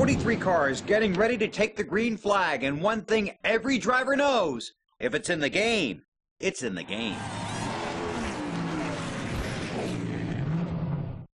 43 cars getting ready to take the green flag, and one thing every driver knows if it's in the game, it's in the game.